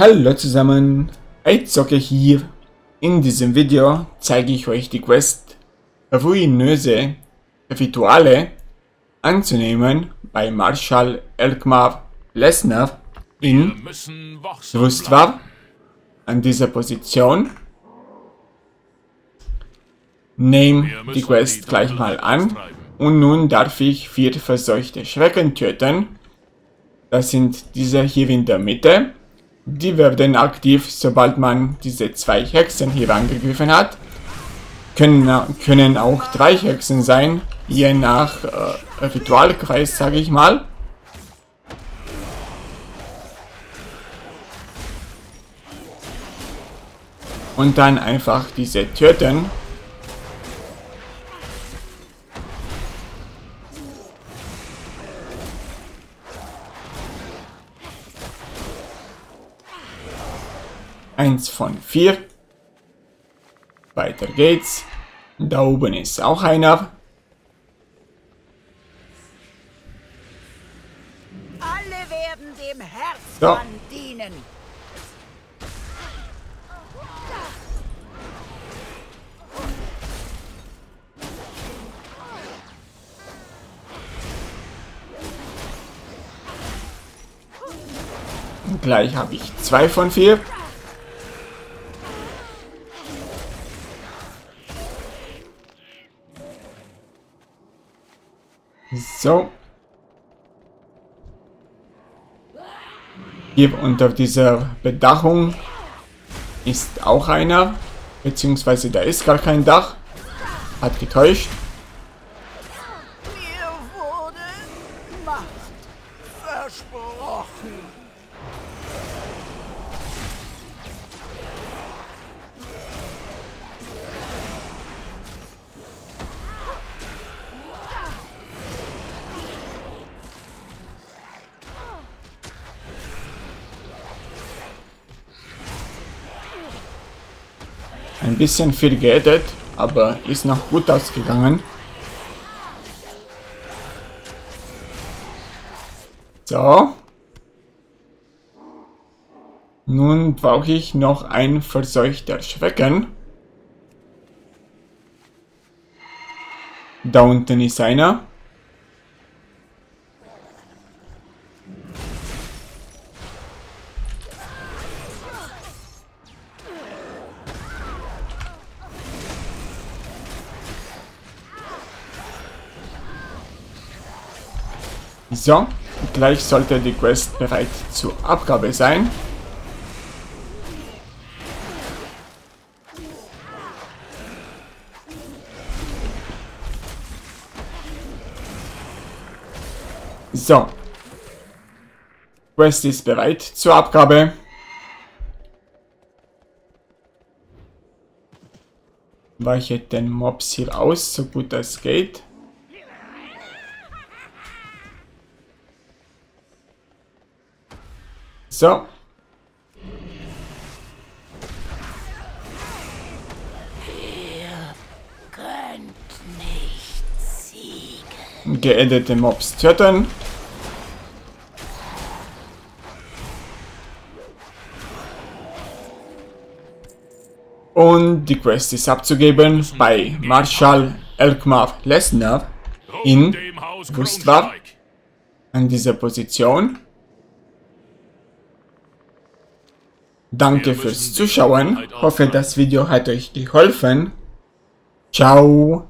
Hallo zusammen, Eizocke hier. In diesem Video zeige ich euch die Quest ruinöse Rituale anzunehmen bei Marshal Elkmar Lesnar in Rustvar an dieser Position. Nehme die Quest gleich mal an und nun darf ich vier verseuchte Schrecken töten. Das sind diese hier in der Mitte. Die werden aktiv, sobald man diese zwei Hexen hier angegriffen hat. Können, können auch drei Hexen sein, je nach äh, Ritualkreis, sage ich mal. Und dann einfach diese töten. Eins von vier. Weiter geht's. Da oben ist auch einer. Alle werden dem Herzmann So. dienen. Gleich habe ich zwei von vier. So. Hier unter dieser Bedachung ist auch einer. Beziehungsweise da ist gar kein Dach. Hat getäuscht. Ein bisschen viel geedit, aber ist noch gut ausgegangen. So. Nun brauche ich noch ein verseuchter Schrecken. Da unten ist einer. So, gleich sollte die Quest bereit zur Abgabe sein. So. Quest ist bereit zur Abgabe. Weiche den Mobs hier aus, so gut es geht. So. Geendete Mobs töten. Und die Quest ist abzugeben bei Marshal Elkmar Lesnar in Gustvar an dieser Position. Danke fürs Zuschauen. Hoffe, das Video hat euch geholfen. Ciao.